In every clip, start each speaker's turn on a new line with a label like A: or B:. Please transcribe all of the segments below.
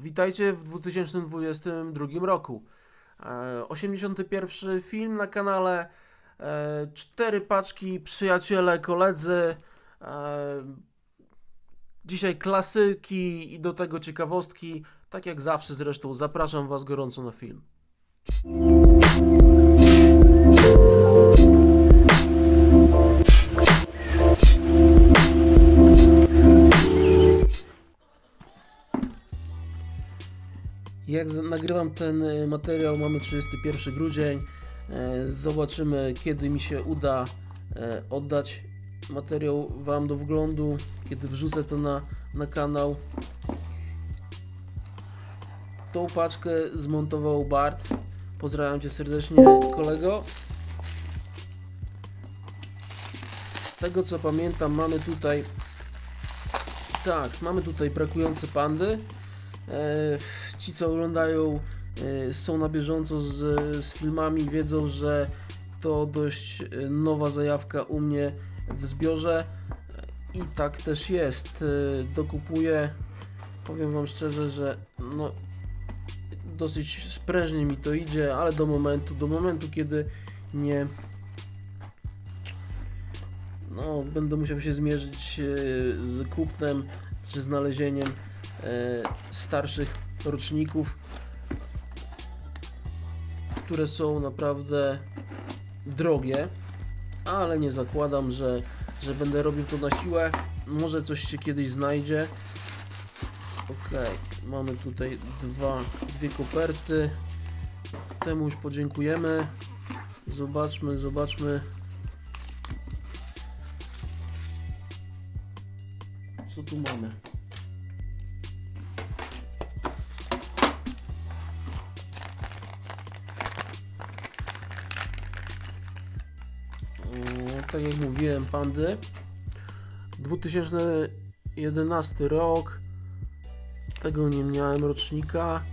A: Witajcie w 2022 roku. E, 81 film na kanale, e, cztery paczki, przyjaciele, koledzy. E, dzisiaj klasyki i do tego ciekawostki. Tak jak zawsze zresztą zapraszam Was gorąco na film. Jak nagrywam ten y, materiał, mamy 31 grudzień. E, Zobaczymy, kiedy mi się uda e, oddać materiał Wam do wglądu, kiedy wrzucę to na, na kanał. Tą paczkę zmontował Bart. Pozdrawiam Cię serdecznie, kolego. Z tego co pamiętam, mamy tutaj. Tak, mamy tutaj brakujące pandy. E, ci co oglądają e, są na bieżąco z, z filmami, wiedzą, że to dość e, nowa zajawka u mnie w zbiorze i tak też jest. Dokupuję, powiem Wam szczerze, że no, dosyć sprężnie mi to idzie, ale do momentu, do momentu kiedy nie no, będę musiał się zmierzyć z kupnem czy znalezieniem starszych roczników, które są naprawdę drogie, ale nie zakładam, że, że będę robił to na siłę. Może coś się kiedyś znajdzie. Ok, mamy tutaj dwa, dwie koperty. Temu już podziękujemy. Zobaczmy, zobaczmy. Co tu mamy? Tak jak mówiłem, pandy. 2011 rok. Tego nie miałem rocznika.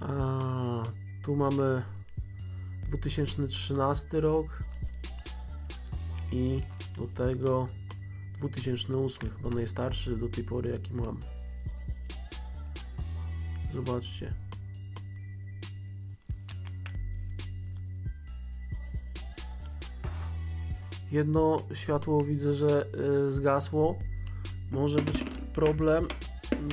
A: A, tu mamy 2013 rok. I do tego 2008, chyba najstarszy do tej pory jaki mam. Zobaczcie. Jedno światło widzę, że y, zgasło. Może być problem.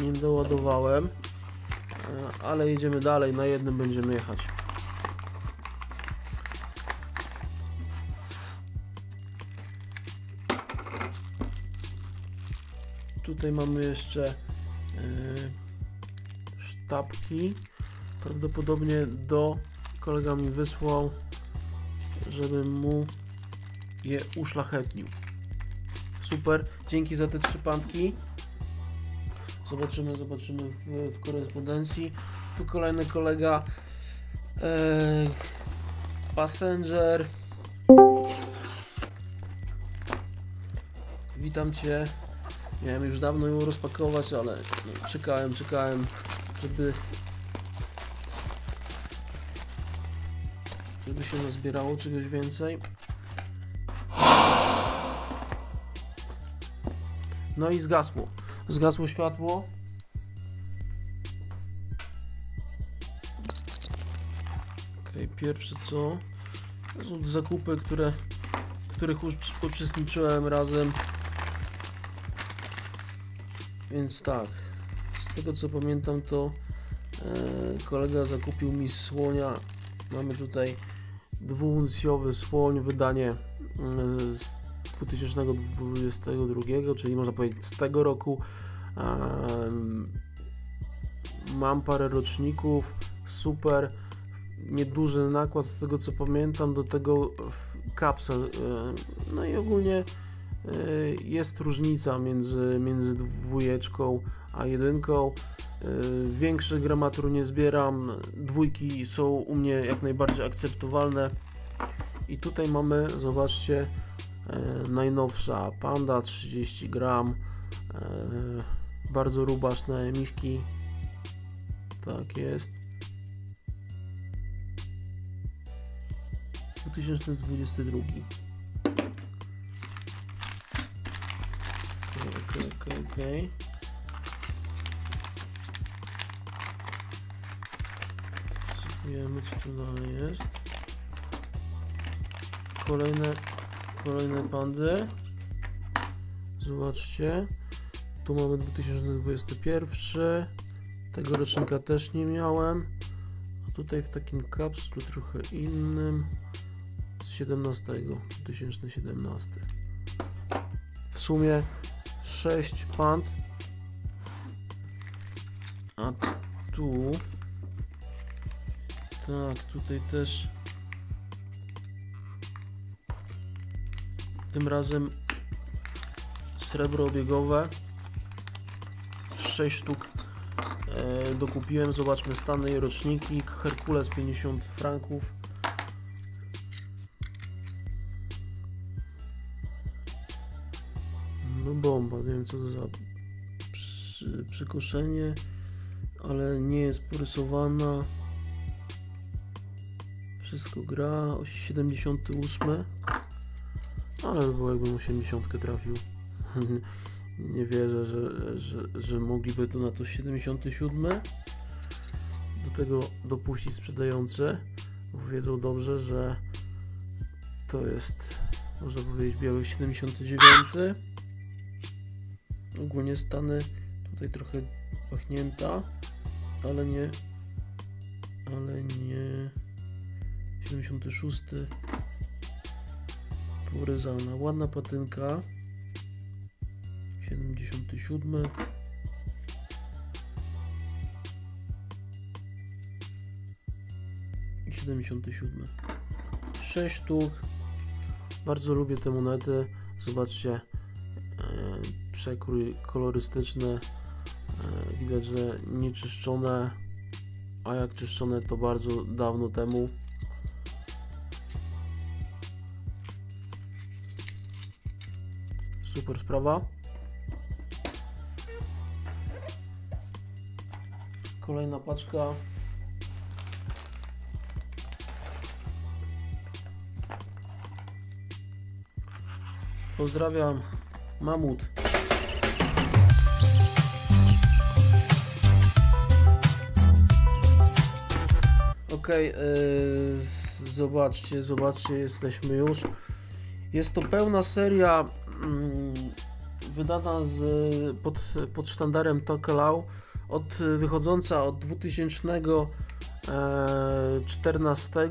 A: Nie doładowałem. E, Ale jedziemy dalej. Na jednym będziemy jechać. Tutaj mamy jeszcze y, sztabki. Prawdopodobnie do kolega mi wysłał, żebym mu je uszlachetnił. Super, dzięki za te trzy pantki. Zobaczymy, zobaczymy w, w korespondencji. Tu kolejny kolega e, Passenger. Witam Cię. Miałem już dawno ją rozpakować, ale no, czekałem, czekałem, żeby żeby się nazbierało czegoś więcej. No i zgasło. Zgasło światło. Okej, pierwsze co? To są zakupy, które, których ucz- uczestniczyłem razem. Więc tak, z tego co pamiętam to e, kolega zakupił mi słonia. Mamy tutaj dwuuncjowy słoń, wydanie e, z 2022, czyli można powiedzieć z tego roku. Mam parę roczników, super, nieduży nakład z tego co pamiętam, do tego kapsel. e, No i ogólnie e, jest różnica między, między dwójeczką a jedynką. E, Większych gramatur nie zbieram, dwójki są u mnie jak najbardziej akceptowalne. I tutaj mamy, zobaczcie, najnowsza Panda 30 gram. E, bardzo rubaszne miski. Tak jest. 2022 okej, okej, okej Wiemy co tu dalej jest. Kolejne, kolejne pandy. Zobaczcie. Tu mamy 2021. Tego rocznika też nie miałem. A tutaj w takim kapslu trochę innym. Z 17. 2017. W sumie 6 pand. A tu tak, tutaj też tym razem srebro obiegowe 6 sztuk e, dokupiłem, zobaczmy stany i roczniki. Herkules 50 franków. No bomba, nie wiem co to za przy, przykoszenie ale nie jest porysowana. Wszystko gra. 78 ale by było jakbym 80 trafił. Nie wierzę, że, że, że mogliby to na to 77 do tego dopuścić sprzedające bo wiedzą dobrze, że to jest można powiedzieć biały 79 ogólnie stany tutaj trochę pachnięta ale nie ale nie 76 poryzana ładna patynka 77 i 77 6 sztuk. Bardzo lubię te monety. Zobaczcie e, przekrój kolorystyczny. E, widać, że nieczyszczone. A jak czyszczone to bardzo dawno temu super sprawa kolejna paczka. Pozdrawiam mamut. Ok yy, zobaczcie zobaczcie jesteśmy już. Jest to pełna seria mm, wydana z, pod, pod sztandarem Tokelau od, wychodząca od 2014 e,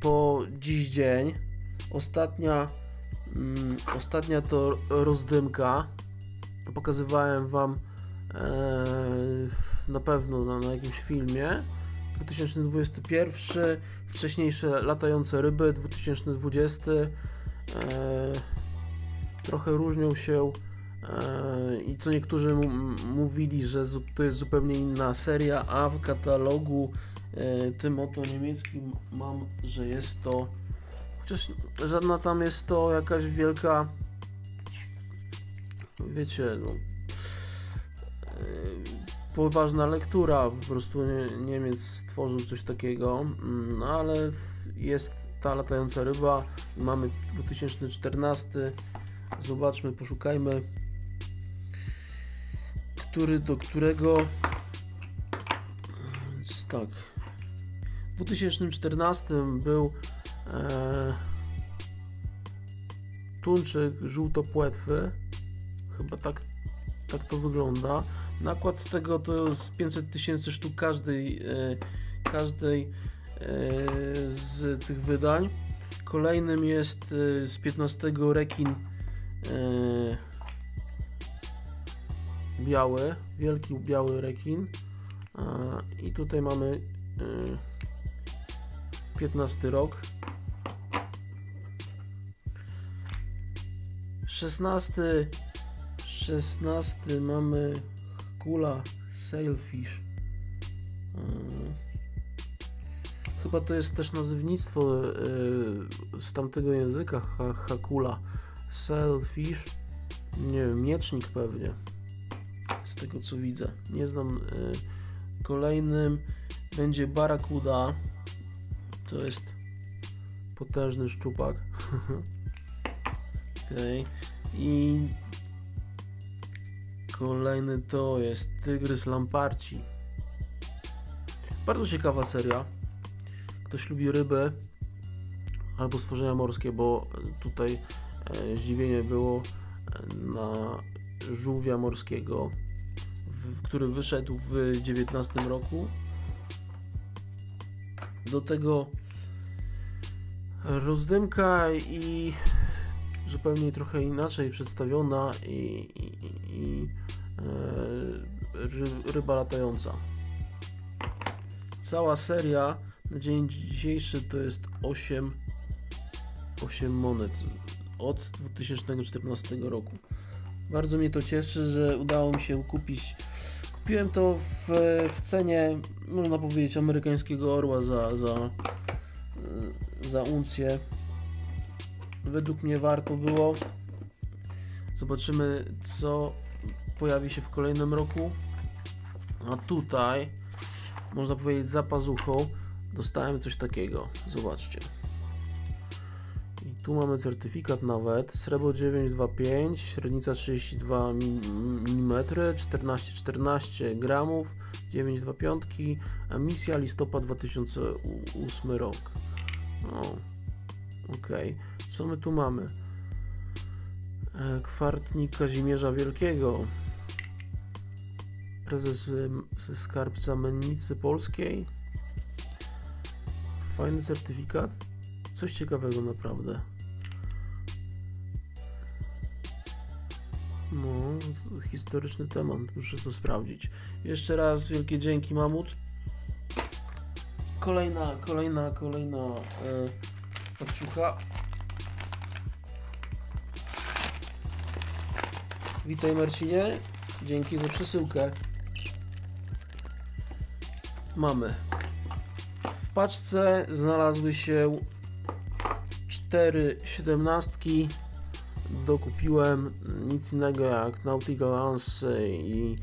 A: po dziś dzień. Ostatnia mm, ostatnia to rozdymka. Pokazywałem wam e, na pewno na, na jakimś filmie. 2021 wcześniejsze latające ryby 2020 e, trochę różnią się e, i co niektórzy mówili, że to jest zupełnie inna seria, a w katalogu e, tym oto niemieckim mam, że jest to chociaż żadna tam jest to jakaś wielka wiecie no, poważna lektura, po prostu Niemiec stworzył coś takiego, no ale jest ta latająca ryba, mamy 2014, zobaczmy, poszukajmy, który do którego, więc tak, w 2014 był e, tuńczyk żółtopłetwy, chyba tak, tak to wygląda, Nakład tego to jest 500 tysięcy sztuk każdej, e, każdej e, z tych wydań. Kolejnym jest e, z 15 rekin biały, wielki biały rekin. I tutaj mamy 15 rok. 16 16 mamy Kula Sailfish. Hmm. Chyba to jest też nazywnictwo yy, z tamtego języka, ha, Hakula. Sailfish. Nie wiem, miecznik pewnie. Z tego co widzę. Nie znam. Yy, kolejnym będzie Barakuda. To jest potężny szczupak. okay. I Kolejny to jest Tygrys Lamparci. Bardzo ciekawa seria. Ktoś lubi ryby albo stworzenia morskie, bo tutaj zdziwienie było e, na żółwia morskiego, w, który wyszedł w 19 roku. Do tego rozdymka i zupełnie trochę inaczej przedstawiona i, i, i e, ryba latająca. Cała seria na dzień dzisiejszy to jest 8, 8 monet od 2014 roku. Bardzo mnie to cieszy, że udało mi się kupić. Kupiłem to w, w cenie, można powiedzieć, amerykańskiego orła za, za, za uncję. Według mnie warto było. Zobaczymy, co pojawi się w kolejnym roku. A tutaj, można powiedzieć, za pazuchą dostałem coś takiego. Zobaczcie. Tu mamy certyfikat nawet. Srebro 925, średnica 32 mm, 14-14 gramów, 925, emisja listopad 2008 rok. O, ok. Co my tu mamy? E, kwartnik Kazimierza Wielkiego. Prezes ze skarbca Mennicy Polskiej. Fajny certyfikat. Coś ciekawego naprawdę. No, historyczny temat, muszę to sprawdzić. Jeszcze raz wielkie dzięki Mamut. Kolejna, kolejna, kolejna e, odszucha. Witaj Marcinie, dzięki za przesyłkę. Mamy. W paczce znalazły się cztery siedemnastki. Dokupiłem nic innego jak Nautica Lance i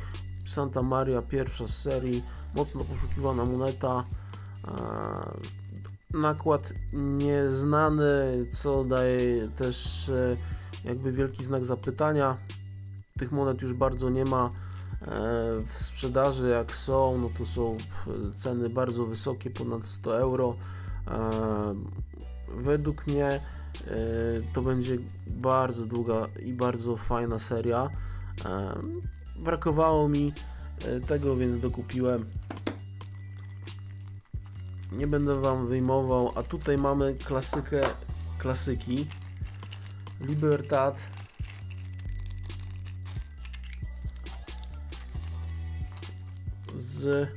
A: Santa Maria, pierwsza z serii. Mocno poszukiwana moneta. Nakład nieznany, co daje też e, jakby wielki znak zapytania. Tych monet już bardzo nie ma e, w sprzedaży, jak są, no to są ceny bardzo wysokie, ponad 100 euro. E, według mnie e, to będzie bardzo długa i bardzo fajna seria. Brakowało mi tego, więc dokupiłem. Nie będę Wam wyjmował, a tutaj mamy klasykę klasyki. Libertad z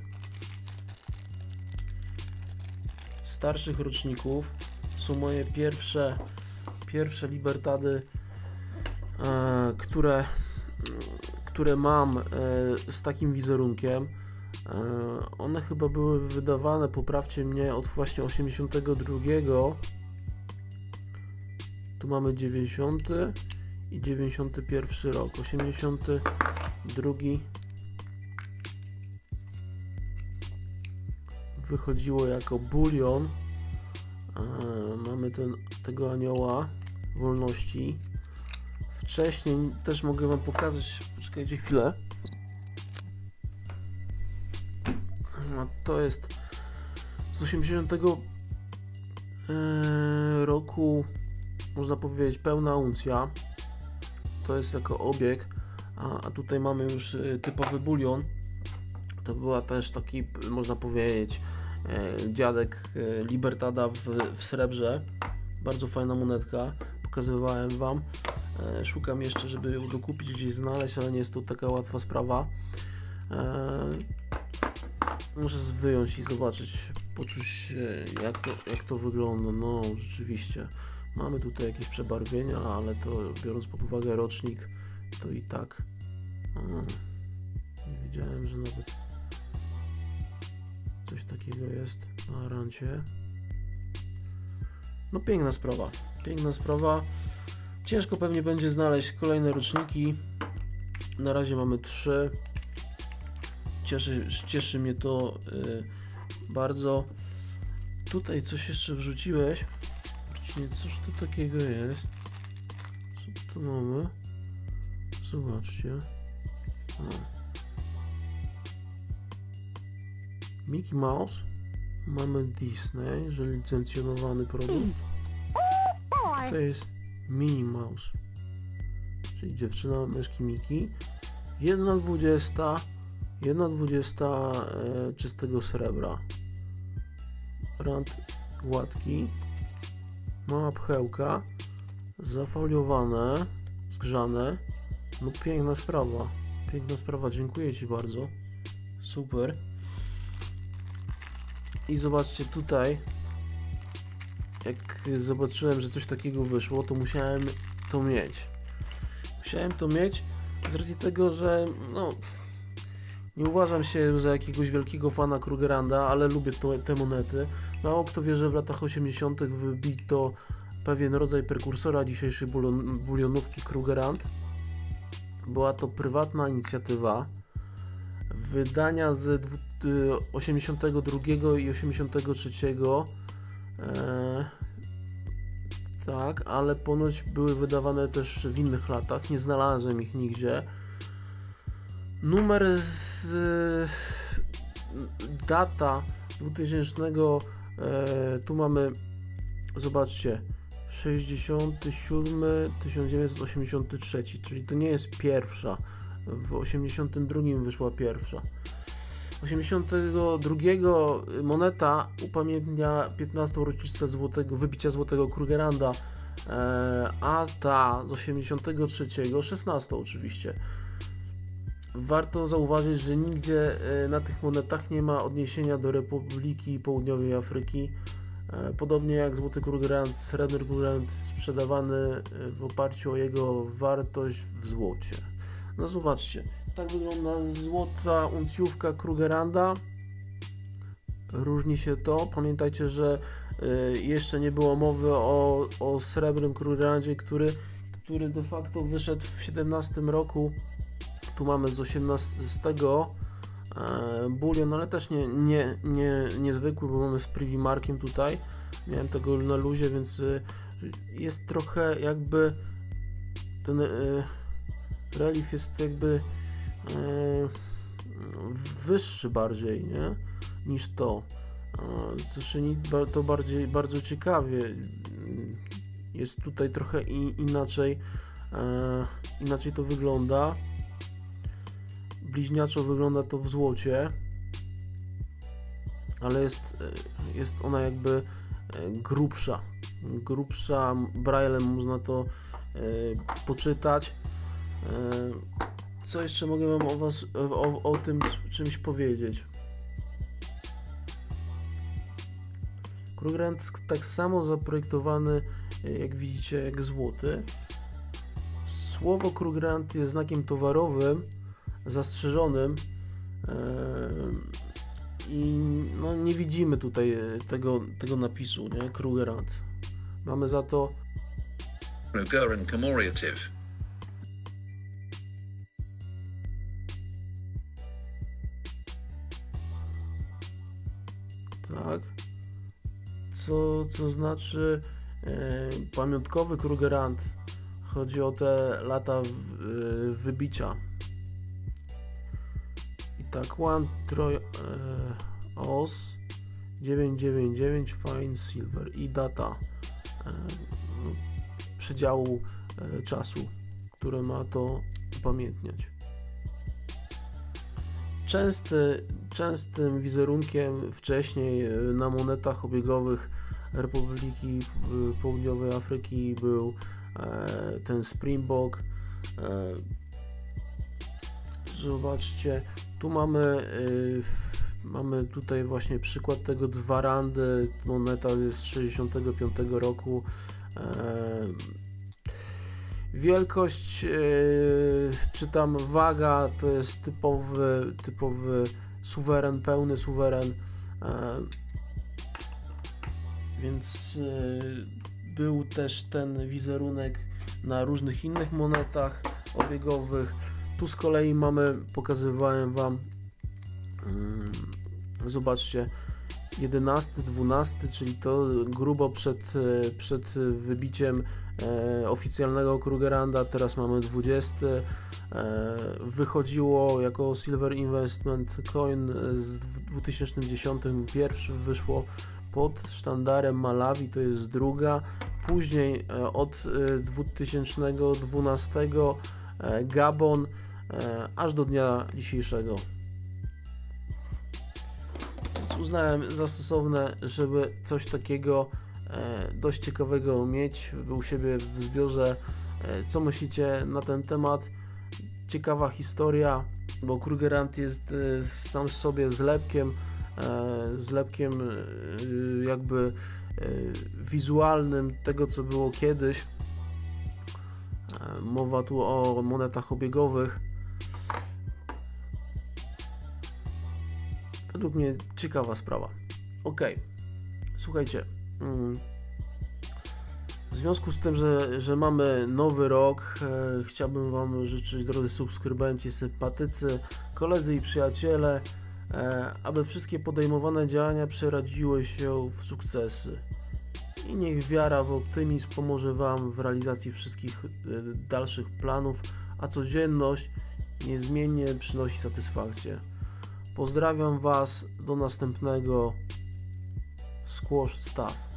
A: starszych roczników są moje pierwsze pierwsze Libertady, e, które, które mam e, z takim wizerunkiem. E, one chyba były wydawane, poprawcie mnie, od właśnie 82. Tu mamy 90 i 91 rok. 82 wychodziło jako bulion. Mamy ten, tego anioła wolności. Wcześniej też mogę Wam pokazać, poczekajcie chwilę. A to jest z 80 e, roku, można powiedzieć, pełna uncja. To jest jako obieg, a, a tutaj mamy już e, typowy bulion. To była też taki, można powiedzieć, dziadek e, Libertada w, w srebrze. Bardzo fajna monetka. Pokazywałem Wam. E, szukam jeszcze, żeby ją dokupić, gdzieś znaleźć, ale nie jest to taka łatwa sprawa. Muszę wyjąć i zobaczyć, poczuć jak to, jak to wygląda. No, rzeczywiście. Mamy tutaj jakieś przebarwienia, ale to biorąc pod uwagę rocznik, to i tak. nie wiedziałem, że nawet Coś takiego jest na rancie. No piękna sprawa. Piękna sprawa. Ciężko pewnie będzie znaleźć kolejne roczniki. Na razie mamy trzy. Cieszy, cieszy mnie to yy, bardzo. Tutaj coś jeszcze wrzuciłeś. Właściwie coś tu takiego jest. Co tu mamy? Zobaczcie. Mickey Mouse, mamy Disney, że licencjonowany produkt. To jest Minnie Mouse, czyli dziewczyna myszki Miki. 1,20 1,20 e, czystego srebra. Rand gładki. Mała pchełka. Zafoliowane, zgrzane. No piękna sprawa. Piękna sprawa, dziękuję Ci bardzo. Super. I zobaczcie tutaj, jak zobaczyłem, że coś takiego wyszło, to musiałem to mieć. Musiałem to mieć z racji tego, że no, nie uważam się za jakiegoś wielkiego fana Krugeranda, ale lubię to, te monety. Mało kto wie, że w latach 80. wybito pewien rodzaj prekursora dzisiejszej bulion, bulionówki Krugerand. Była to prywatna inicjatywa wydania z 82 i 83 e, tak, ale ponoć były wydawane też w innych latach, nie znalazłem ich nigdzie. Numer z data 2000 e, tu mamy zobaczcie 67 1983, czyli to nie jest pierwsza. W 82 wyszła pierwsza. 82 moneta upamiętnia 15. rocznicę złotego, wybicia złotego Krugeranda, e, a ta z 83, 16 oczywiście. Warto zauważyć, że nigdzie e, na tych monetach nie ma odniesienia do Republiki Południowej Afryki. E, podobnie jak złoty Krugerrand, srebrny Krugerrand sprzedawany w oparciu o jego wartość w złocie. No zobaczcie, tak wygląda złota uncjówka Krugeranda. Różni się to. Pamiętajcie, że jeszcze nie było mowy o, o srebrnym Krugerandzie, który, który de facto wyszedł w 17 roku tu mamy z 18 e, bulion, ale też nie, nie, nie, niezwykły, bo mamy z Privy Markiem tutaj. Miałem tego na luzie, więc e, jest trochę jakby ten e, relief jest jakby wyższy bardziej, nie? Niż to. Co czyni to bardziej, bardzo ciekawie. Jest tutaj trochę inaczej, inaczej to wygląda bliźniaczo wygląda to w złocie, ale jest, jest ona jakby grubsza. Grubsza, braillem można to poczytać. Co jeszcze mogę Wam o, was, o, o tym czymś powiedzieć? Krugerrand tak samo zaprojektowany, jak widzicie, jak złoty. Słowo Krugerrand jest znakiem towarowym, zastrzeżonym i no, nie widzimy tutaj e, tego, tego napisu, nie? Krugerrand. Mamy za to
B: Krugerrand commemorative.
A: Co, co znaczy e, pamiątkowy Krugerrand. Chodzi o te lata w, e, wybicia tak, One Troy e, OS 999 Fine Silver i data e, przedziału e, czasu, które ma to upamiętniać. Częsty, częstym wizerunkiem wcześniej e, na monetach obiegowych Republiki Południowej Afryki był e, ten Springbok. E, zobaczcie, tu mamy, mamy tutaj właśnie przykład tego dwa randy, moneta jest z 65 roku. Wielkość, czy tam waga, to jest typowy, typowy suweren, pełny suweren. Yy, więc yy, był też ten wizerunek na różnych innych monetach obiegowych. Tu z kolei mamy, pokazywałem Wam, mm, zobaczcie, 11, 12, czyli to grubo przed, e, przed wybiciem e, oficjalnego Krugeranda, teraz mamy 20, e, wychodziło jako Silver Investment Coin z 2010 pierwszy wyszło pod sztandarem Malawi, to jest druga. Później e, od 2012 e, Gabon aż do dnia dzisiejszego. Więc uznałem za stosowne, żeby coś takiego dość ciekawego mieć u siebie w zbiorze. Co myślicie na ten temat? Ciekawa historia, bo Krugerrand jest sam sobie zlepkiem E, zlepkiem e, jakby e, wizualnym tego, co było kiedyś. Mowa tu o monetach obiegowych. Według mnie ciekawa sprawa. Ok, słuchajcie. W związku z tym, że, że mamy nowy rok, e, chciałbym Wam życzyć, drodzy subskrybenci, sympatycy, koledzy i przyjaciele, E, aby wszystkie podejmowane działania przeradziły się w sukcesy. I niech wiara w optymizm pomoże Wam w realizacji wszystkich e, dalszych planów, a codzienność niezmiennie przynosi satysfakcję. Pozdrawiam Was do następnego Squash Staff.